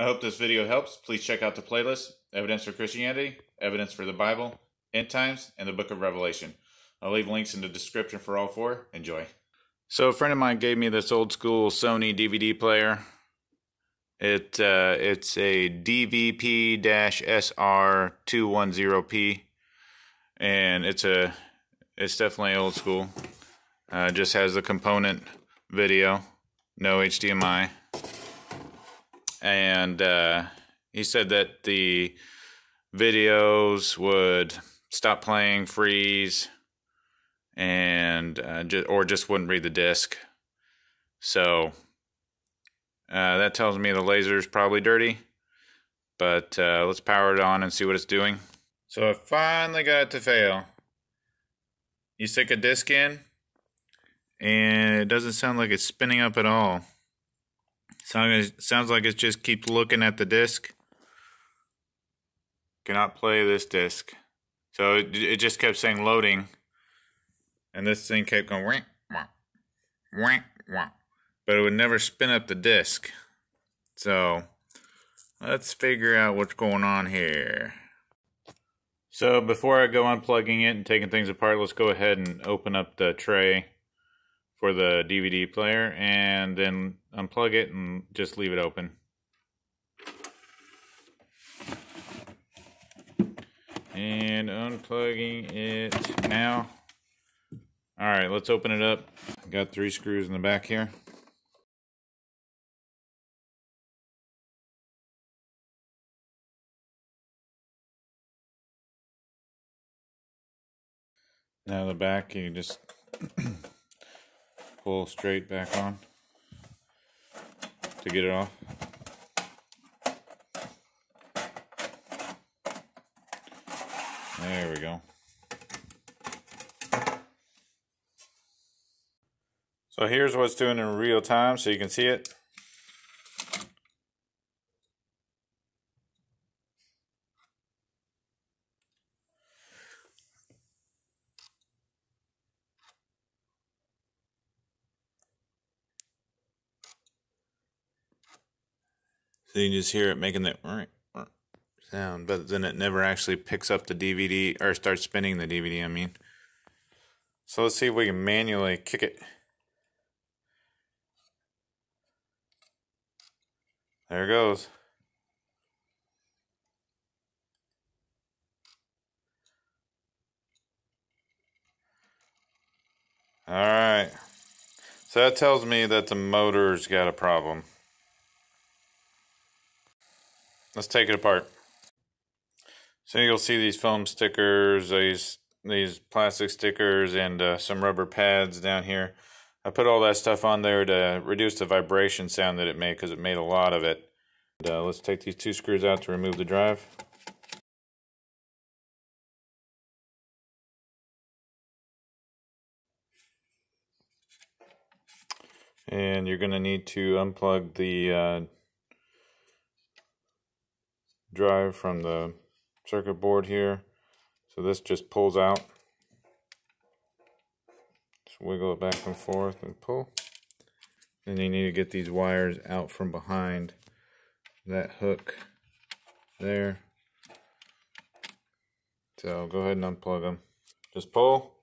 I hope this video helps. Please check out the playlist Evidence for Christianity, Evidence for the Bible, End Times, and the Book of Revelation. I'll leave links in the description for all four. Enjoy. So, a friend of mine gave me this old school Sony DVD player. It uh, it's a DVP-SR210P, and it's a it's definitely old school. Uh, just has the component video, no HDMI and uh, he said that the videos would stop playing, freeze, and uh, or just wouldn't read the disc. So uh, that tells me the laser is probably dirty. But uh, let's power it on and see what it's doing. So I finally got it to fail. You stick a disc in, and it doesn't sound like it's spinning up at all. Sounds like it just keeps looking at the disc. Cannot play this disc. So it, it just kept saying loading. And this thing kept going wah, wah, wah, wah. But it would never spin up the disc. So let's figure out what's going on here. So before I go unplugging it and taking things apart, let's go ahead and open up the tray for the DVD player and then unplug it and just leave it open. And unplugging it now. All right, let's open it up. Got three screws in the back here. Now the back, you just pull straight back on to get it off. There we go. So here's what's doing in real time so you can see it. So you just hear it making that sound, but then it never actually picks up the DVD or starts spinning the DVD, I mean. So let's see if we can manually kick it. There it goes. All right. So that tells me that the motor's got a problem. Let's take it apart. So you'll see these foam stickers, these these plastic stickers, and uh, some rubber pads down here. I put all that stuff on there to reduce the vibration sound that it made because it made a lot of it. And, uh, let's take these two screws out to remove the drive. And you're going to need to unplug the uh, drive from the circuit board here. So this just pulls out. Just wiggle it back and forth and pull. And you need to get these wires out from behind that hook there. So go ahead and unplug them. Just pull.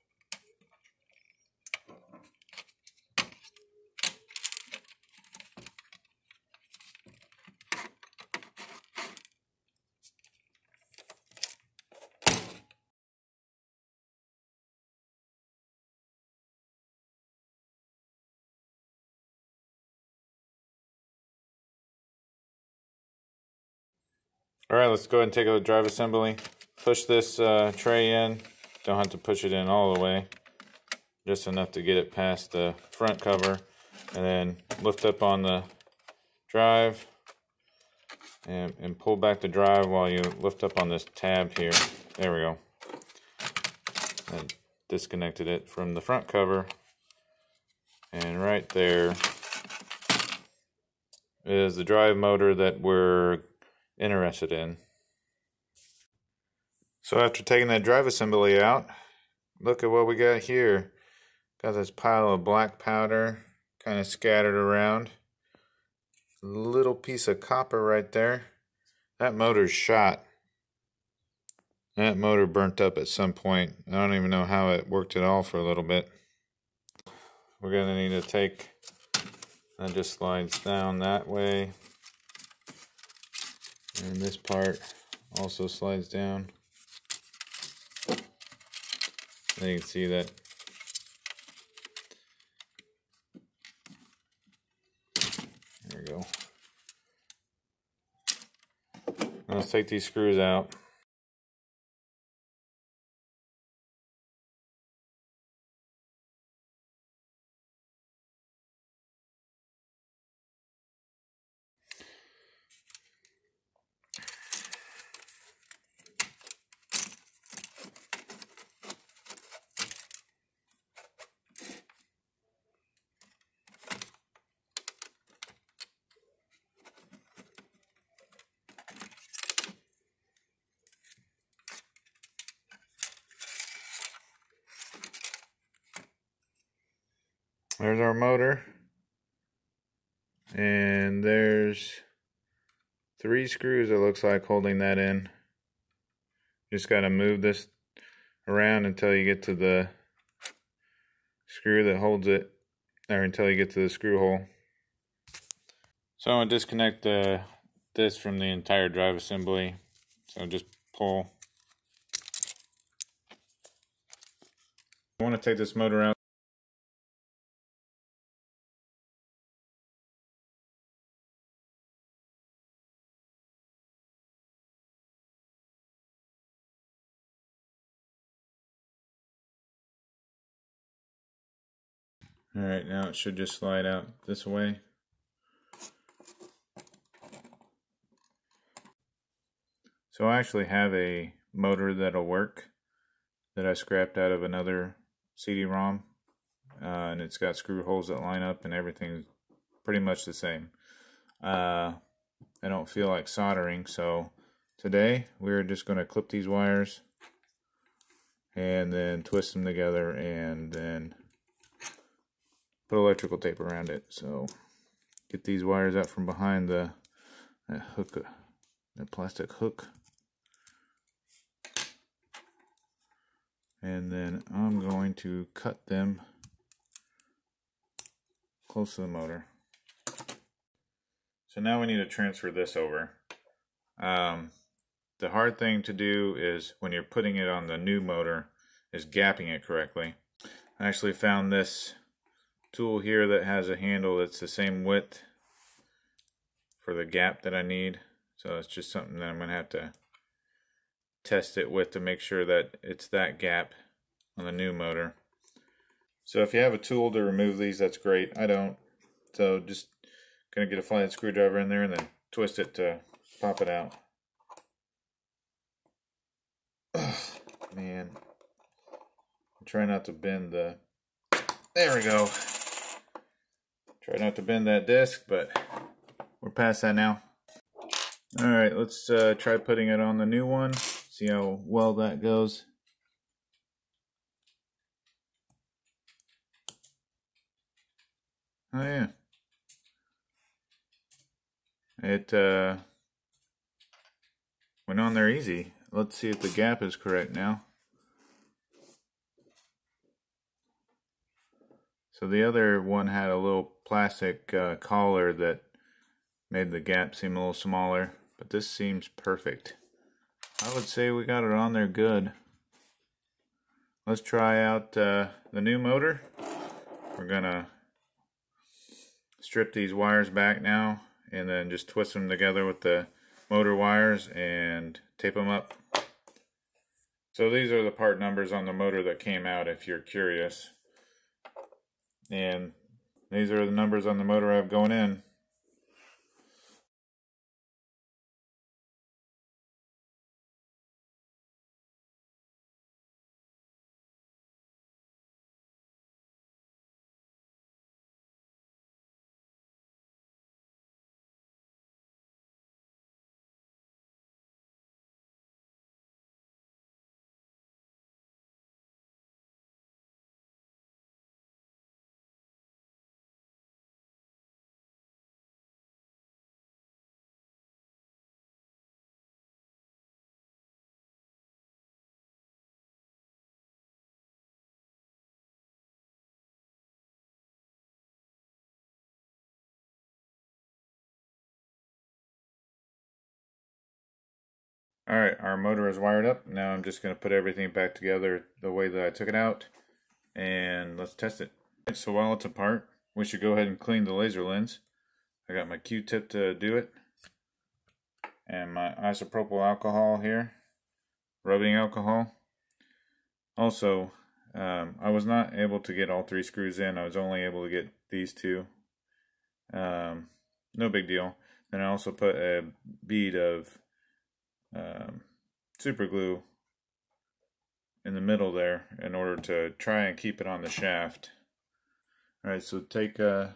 All right, let's go ahead and take a drive assembly. Push this uh, tray in. Don't have to push it in all the way. Just enough to get it past the front cover. And then lift up on the drive. And, and pull back the drive while you lift up on this tab here. There we go. And disconnected it from the front cover. And right there is the drive motor that we're interested in. So after taking that drive assembly out, look at what we got here. Got this pile of black powder kind of scattered around. little piece of copper right there. That motor's shot. That motor burnt up at some point. I don't even know how it worked at all for a little bit. We're going to need to take, that just slides down that way. And this part also slides down. And you can see that There we go. Let's take these screws out. There's our motor. And there's three screws it looks like holding that in. Just got to move this around until you get to the screw that holds it, or until you get to the screw hole. So I'm going to disconnect this from the entire drive assembly. So just pull. I want to take this motor out. Alright, now it should just slide out this way. So I actually have a motor that'll work that I scrapped out of another CD-ROM. Uh, and it's got screw holes that line up and everything's pretty much the same. Uh, I don't feel like soldering, so today we're just going to clip these wires and then twist them together and then put electrical tape around it. So get these wires out from behind the hook, the plastic hook. And then I'm going to cut them close to the motor. So now we need to transfer this over. Um, the hard thing to do is when you're putting it on the new motor is gapping it correctly. I actually found this tool here that has a handle that's the same width for the gap that I need. So it's just something that I'm going to have to test it with to make sure that it's that gap on the new motor. So if you have a tool to remove these, that's great. I don't. So just going to get a flathead screwdriver in there and then twist it to pop it out. Ugh, man. Try not to bend the... There we go. Try not to bend that disc, but we're past that now. All right, let's uh, try putting it on the new one. See how well that goes. Oh yeah. It uh, went on there easy. Let's see if the gap is correct now. So the other one had a little plastic uh, collar that made the gap seem a little smaller, but this seems perfect. I would say we got it on there good. Let's try out uh, the new motor. We're gonna strip these wires back now and then just twist them together with the motor wires and tape them up. So these are the part numbers on the motor that came out if you're curious. And these are the numbers on the motor I have going in. All right, our motor is wired up. Now I'm just going to put everything back together the way that I took it out and let's test it. So while it's apart, we should go ahead and clean the laser lens. I got my Q-tip to do it and my isopropyl alcohol here, rubbing alcohol. Also, um, I was not able to get all three screws in. I was only able to get these two. Um, no big deal. Then I also put a bead of um, super glue in the middle there in order to try and keep it on the shaft. Alright, so take uh,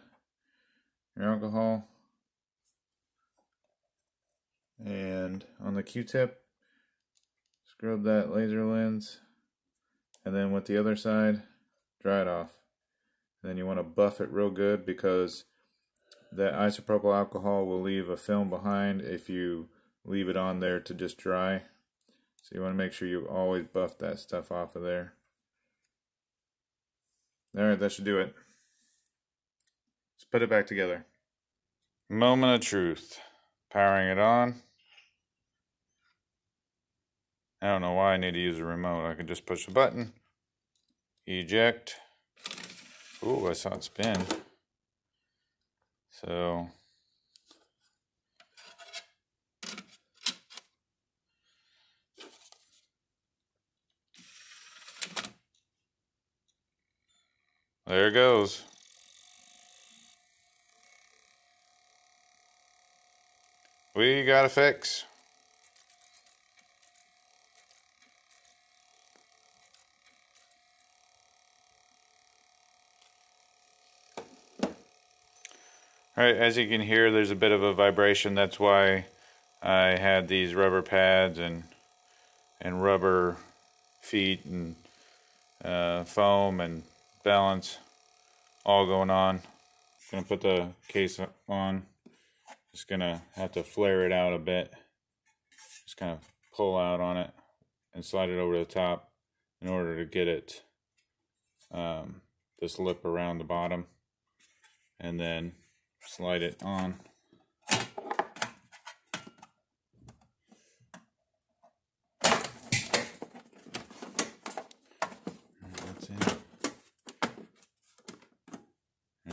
your alcohol and on the q-tip scrub that laser lens and then with the other side dry it off and then you want to buff it real good because that isopropyl alcohol will leave a film behind if you leave it on there to just dry. So you want to make sure you always buff that stuff off of there. Alright that should do it. Let's put it back together. Moment of truth. Powering it on. I don't know why I need to use a remote. I can just push the button, eject. Ooh, I saw it spin. So, there it goes. We got a fix. All right, as you can hear, there's a bit of a vibration. That's why I had these rubber pads and and rubber feet and uh, foam and balance all going on. Gonna put the case on. Just gonna have to flare it out a bit. Just kind of pull out on it and slide it over the top in order to get it um, this lip around the bottom and then slide it on.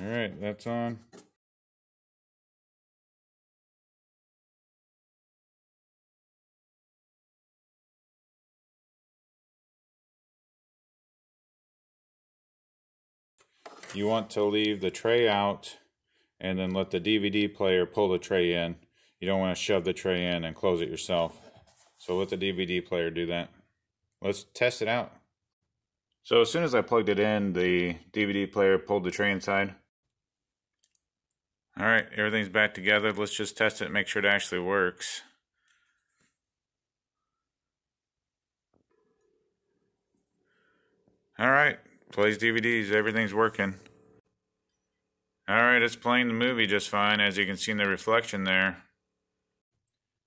All right, that's on. You want to leave the tray out and then let the DVD player pull the tray in. You don't want to shove the tray in and close it yourself. So let the DVD player do that. Let's test it out. So as soon as I plugged it in, the DVD player pulled the tray inside. Alright, everything's back together. Let's just test it make sure it actually works. Alright, plays DVDs, everything's working. Alright, it's playing the movie just fine, as you can see in the reflection there.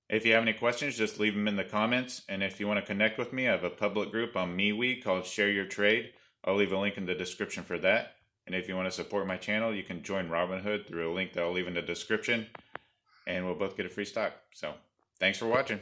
If you have any questions, just leave them in the comments. And if you want to connect with me, I have a public group on MeWe called Share Your Trade. I'll leave a link in the description for that. And if you want to support my channel, you can join Robinhood through a link that I'll leave in the description. And we'll both get a free stock. So, thanks for watching.